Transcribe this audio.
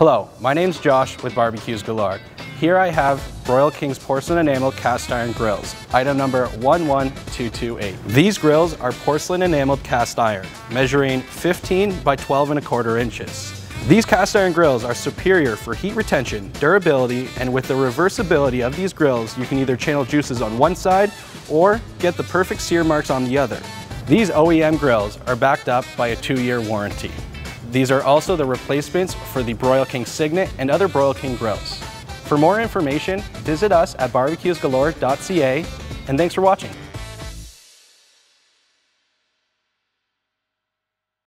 Hello, my name's Josh with Barbecues Galore. Here I have Broil King's porcelain enamel cast iron grills, item number 11228. These grills are porcelain enameled cast iron, measuring 15 by 12 and a quarter inches. These cast iron grills are superior for heat retention, durability, and with the reversibility of these grills, you can either channel juices on one side or get the perfect sear marks on the other. These OEM grills are backed up by a two-year warranty. These are also the replacements for the Broil King Signet and other Broil King grills. For more information, visit us at barbecuesgalore.ca and thanks for watching.